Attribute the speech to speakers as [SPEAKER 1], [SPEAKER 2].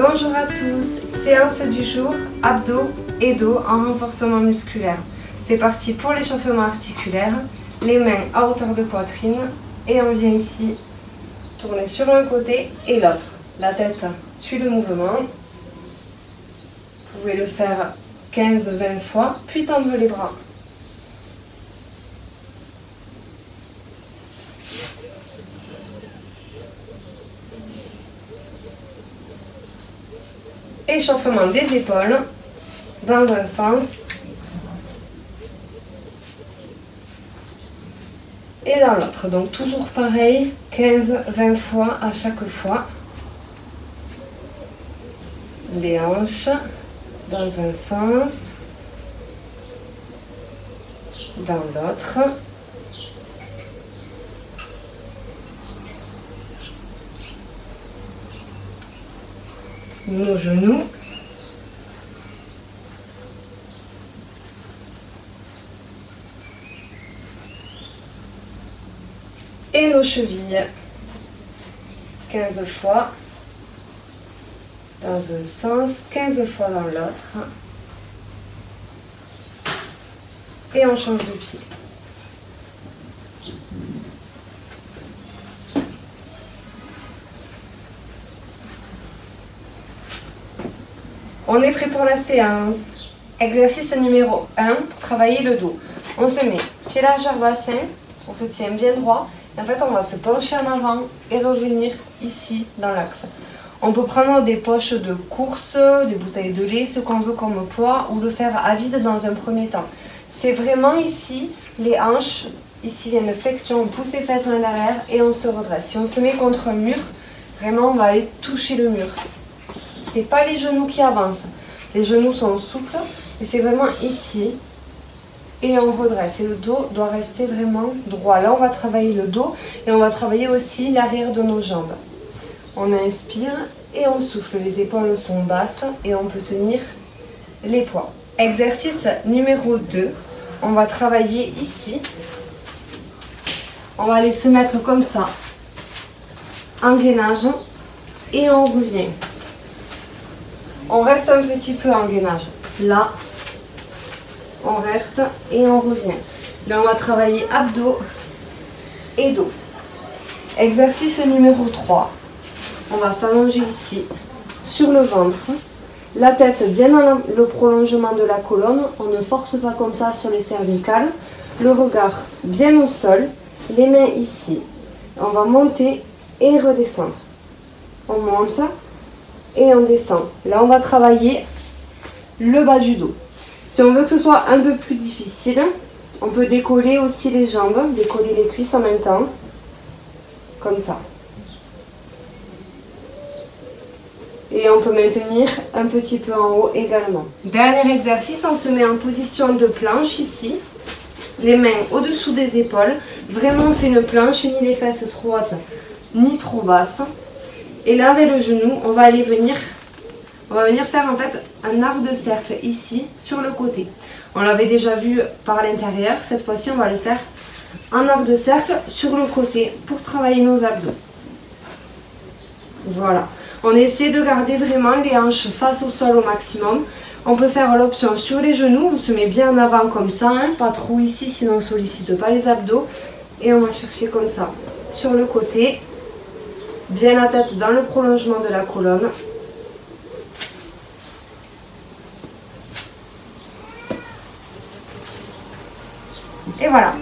[SPEAKER 1] Bonjour à tous, séance du jour, abdos et dos en renforcement musculaire. C'est parti pour l'échauffement articulaire, les mains à hauteur de poitrine et on vient ici tourner sur un côté et l'autre. La tête suit le mouvement. Vous pouvez le faire 15-20 fois, puis tendre les bras. Échauffement des épaules dans un sens et dans l'autre. Donc toujours pareil, 15-20 fois à chaque fois. Les hanches dans un sens, dans l'autre. Nos genoux. Et nos chevilles. 15 fois dans un sens, 15 fois dans l'autre. Et on change de pied. On est prêt pour la séance. Exercice numéro 1 pour travailler le dos. On se met pied largeur bassin, on se tient bien droit. Et en fait, on va se pencher en avant et revenir ici dans l'axe. On peut prendre des poches de course, des bouteilles de lait, ce qu'on veut comme poids, ou le faire à vide dans un premier temps. C'est vraiment ici, les hanches, ici il y a une flexion, on pousse les fesses en arrière et on se redresse. Si on se met contre un mur, vraiment on va aller toucher le mur c'est pas les genoux qui avancent. Les genoux sont souples et c'est vraiment ici. Et on redresse. Et le dos doit rester vraiment droit. Là, on va travailler le dos et on va travailler aussi l'arrière de nos jambes. On inspire et on souffle. Les épaules sont basses et on peut tenir les poids. Exercice numéro 2. On va travailler ici. On va aller se mettre comme ça. En gainage. Et on revient. On reste un petit peu en gainage. Là, on reste et on revient. Là, on va travailler abdos et dos. Exercice numéro 3. On va s'allonger ici, sur le ventre. La tête bien dans le prolongement de la colonne. On ne force pas comme ça sur les cervicales. Le regard bien au sol. Les mains ici. On va monter et redescendre. On monte et on descend. Là, on va travailler le bas du dos. Si on veut que ce soit un peu plus difficile, on peut décoller aussi les jambes, décoller les cuisses en même temps, comme ça. Et on peut maintenir un petit peu en haut également. Dernier exercice, on se met en position de planche ici. Les mains au-dessous des épaules. Vraiment, on fait une planche, ni les fesses trop hautes, ni trop basses. Et là, avec le genou, on va aller venir, faire en fait un arc de cercle ici, sur le côté. On l'avait déjà vu par l'intérieur. Cette fois-ci, on va le faire en arc de cercle sur le côté pour travailler nos abdos. Voilà. On essaie de garder vraiment les hanches face au sol au maximum. On peut faire l'option sur les genoux. On se met bien en avant comme ça, hein. pas trop ici, sinon on ne sollicite pas les abdos. Et on va chercher comme ça sur le côté Bien la tête dans le prolongement de la colonne. Et voilà.